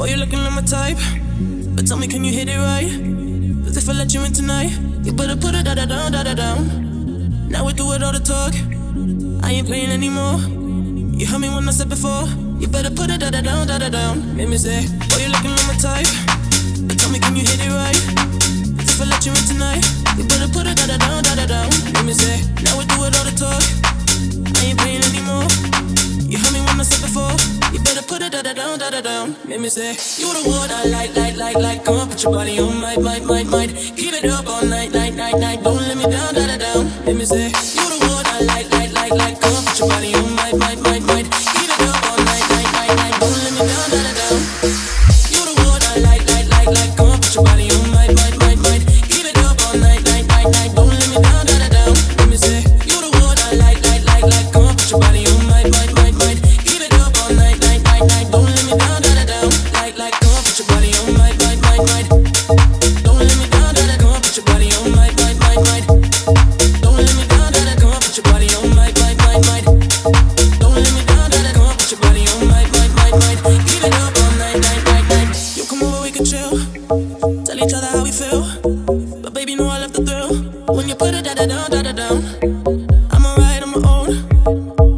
Boy, you're looking like my type. But tell me, can you hit it right? Cause if I let you in tonight, you better put it da da down, da da down. Now we do it all the talk. I ain't playing anymore. You heard me when I said before. You better put it da da down, da da down. Make me say, Boy, you're looking like my type. But tell me, can you hit it right? Cause if I let you in tonight, Make me say, you the one I like, like, like, like. Come on, put your body on my, my, my, my. Keep it up all night, night, night, night. Don't let me down, down, down. Make me say, you the one I like, like, like, like. Come put your body on my, my, my, my. Keep it up all night, night, night, night. Don't let me down, da, down. You the one I like, like, like, like. Come put your body I'm alright on my own,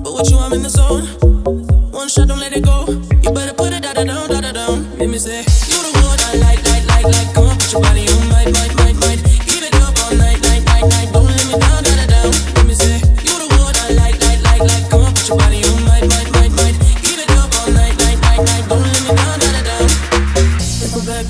but with you I'm in the zone. One shot, don't let it go.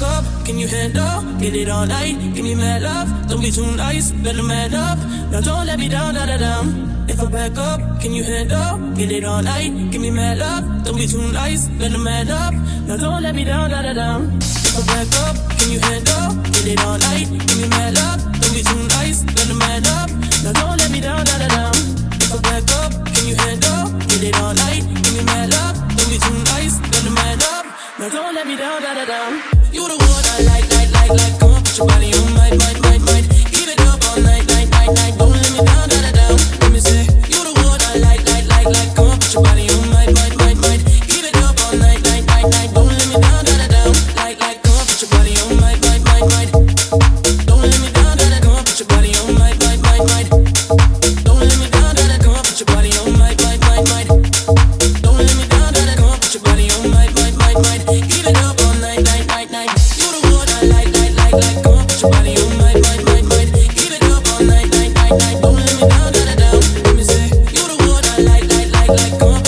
up? Can you handle? Get it all night. Give me mad love. Don't be too nice. Better man up. Now don't let me down, da da down. If I back up, can you handle? Get it all night. Give me mad love. Don't be too nice. Better man up. Now don't let me down, da da down. If I back up, can you handle? Get it all night. Give me mad love. Don't be too nice.